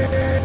Yeah.